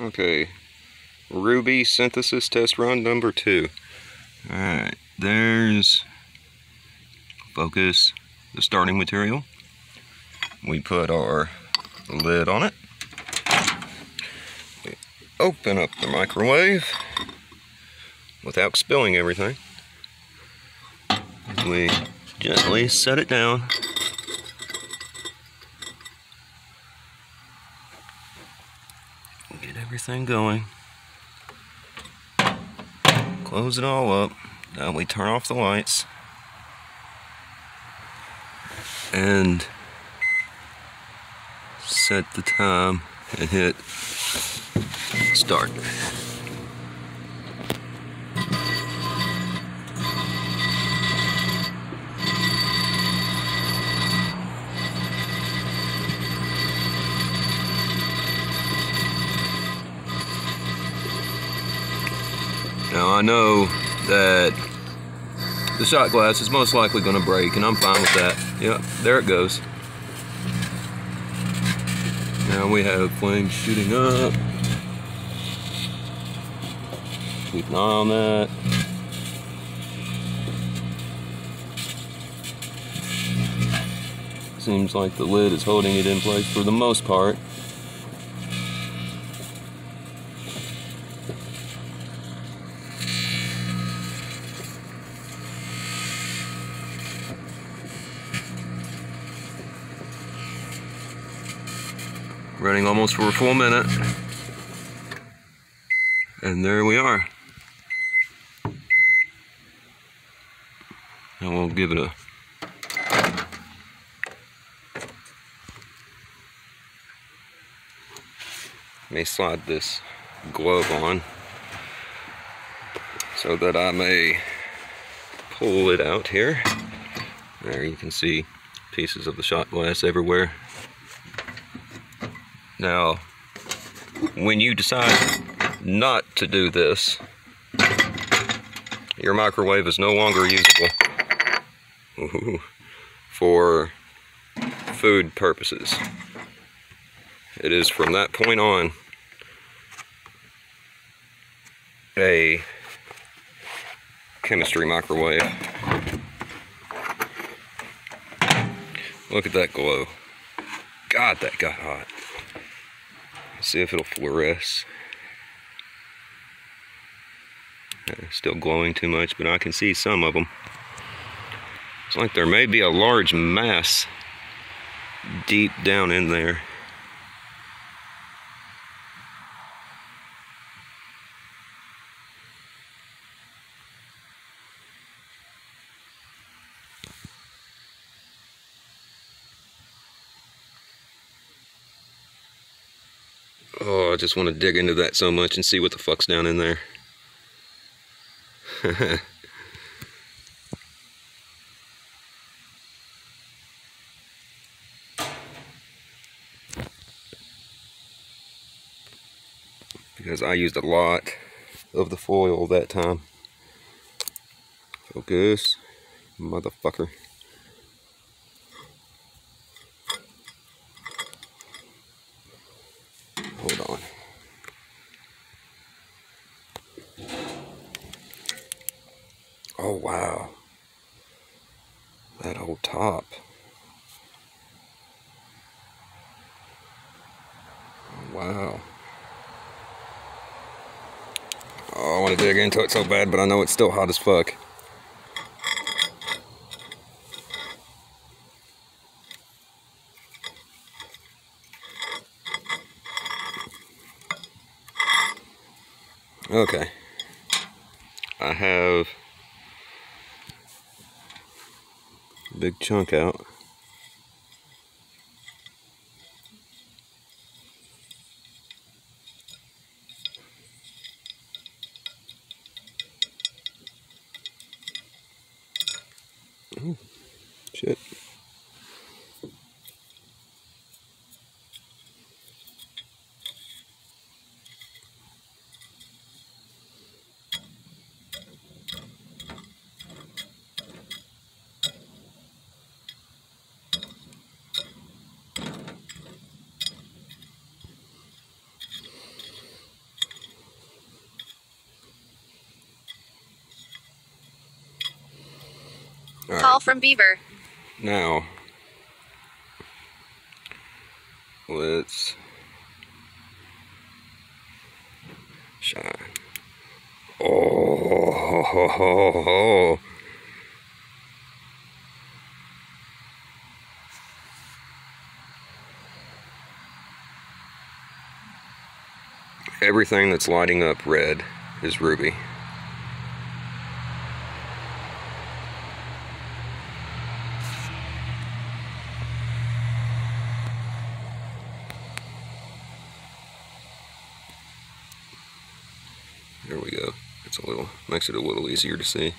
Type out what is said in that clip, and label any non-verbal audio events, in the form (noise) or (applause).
Okay, Ruby synthesis test run number two. Alright, there's focus, the starting material. We put our lid on it. We open up the microwave without spilling everything. We gently set it down. Everything going. Close it all up. Now we turn off the lights. And set the time and hit start. Now I know that the shot glass is most likely going to break and I'm fine with that. Yep, there it goes. Now we have flames shooting up. Keep an eye on that. Seems like the lid is holding it in place for the most part. Running almost for a full minute. And there we are. And we'll give it a may slide this glove on so that I may pull it out here. There you can see pieces of the shot glass everywhere. Now, when you decide not to do this, your microwave is no longer usable for food purposes. It is from that point on a chemistry microwave. Look at that glow. God, that got hot. See if it'll fluoresce. Uh, still glowing too much, but I can see some of them. It's like there may be a large mass deep down in there. Oh, I just want to dig into that so much and see what the fuck's down in there. (laughs) because I used a lot of the foil that time. Focus, motherfucker. Hold on. Oh, wow. That whole top. Wow. Oh, I want to dig into it so bad, but I know it's still hot as fuck. Okay. I have a big chunk out. Ooh, shit. All Call right, from Beaver. now let's shine. Oh, (laughs) everything that's lighting up red is ruby. There we go. It's a little makes it a little easier to see.